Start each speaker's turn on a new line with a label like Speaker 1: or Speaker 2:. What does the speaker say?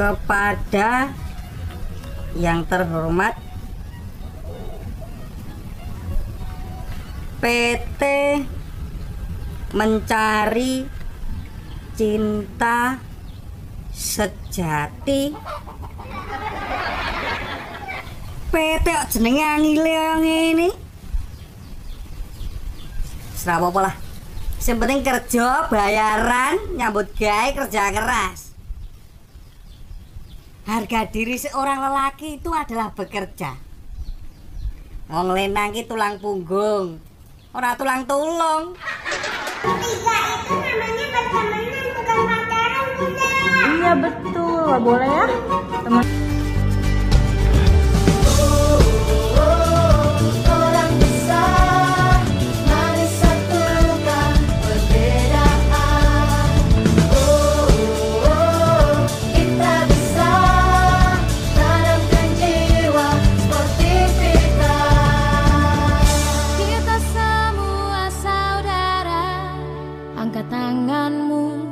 Speaker 1: kepada yang terhormat PT mencari cinta sejati. PT jenenge ini Serah apa lah. Yang penting kerja, bayaran, nyambut gawe, kerja keras Harga diri seorang lelaki itu adalah bekerja Wong lenang ki tulang punggung Ora tulang tulung
Speaker 2: Tiga itu namanya bertemanan bukan pacaran bunda.
Speaker 3: Iya betul, boleh ya teman.
Speaker 4: Angkat tanganmu